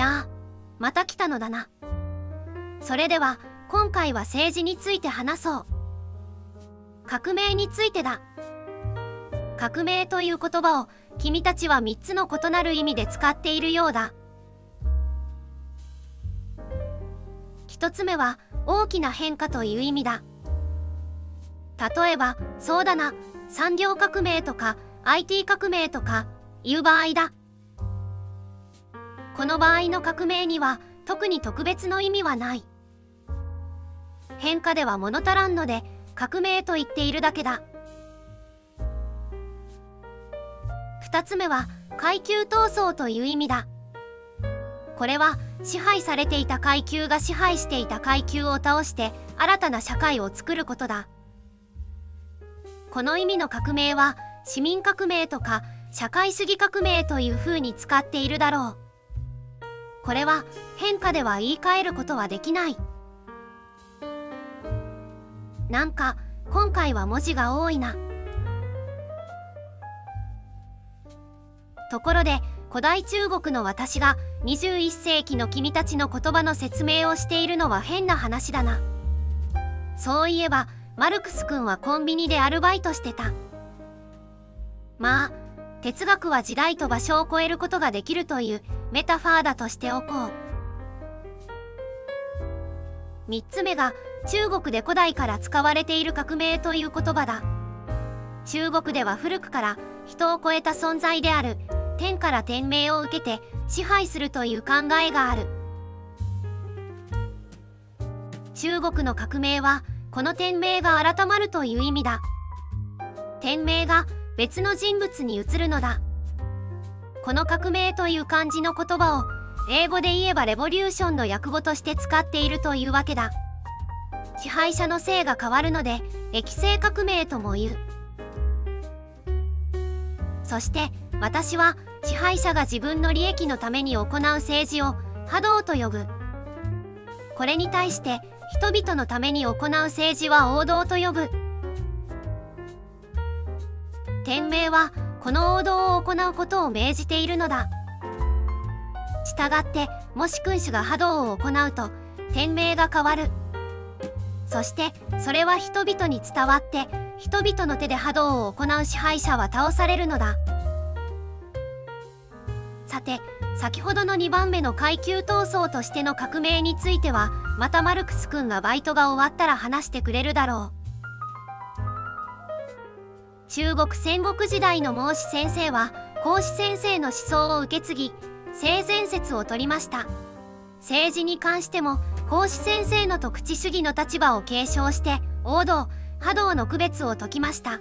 やあまた来たのだな。それでは今回は政治について話そう。革命についてだ。革命という言葉を君たちは3つの異なる意味で使っているようだ。1つ目は大きな変化という意味だ。例えばそうだな。産業革命とか IT 革命とかいう場合だ。この場合の革命には特に特別の意味はない。変化では物足らんので革命と言っているだけだ。2つ目は階級闘争という意味だ。これは支配されていた階級が支配していた階級を倒して新たな社会を作ることだ。この意味の革命は市民革命とか社会主義革命という風に使っているだろう。これは変化では言い換えることはできない。なんか今回は文字が多いな。ところで古代中国の私が21世紀の君たちの言葉の説明をしているのは変な話だな。そういえばマルクス君はコンビニでアルバイトしてた。まあ哲学は時代と場所を超えることができるというメタファーだとしておこう。3つ目が中国で古代から使われている革命という言葉だ。中国では古くから人を超えた存在である。天から天命を受けて支配するという考えがある。中国の革命はこの天命が改まるという意味だ。天命が別の人物に移るのだ。この革命という漢字の言葉を英語で言えばレボリューションの訳語として使っているというわけだ。支配者の性が変わるので液性革命とも言う。そして私は支配者が自分の利益のために行う政治を波動と呼ぶ。これに対して人々のために行う政治は王道と呼ぶ。天命はこの王道を行うことを命じているのだ。したがってもし君主が波動を行うと天命が変わる。そしてそれは人々に伝わって人々の手で波動を行う支配者は倒されるのだ。さて先ほどの2番目の階級闘争としての革命についてはまたマルクス君がバイトが終わったら話してくれるだろう。中国戦国時代の孟子先生は孔子先生の思想を受け継ぎ性善説を取りました。政治に関しても孔子先生の特地主義の立場を継承して王道波動の区別を説きました。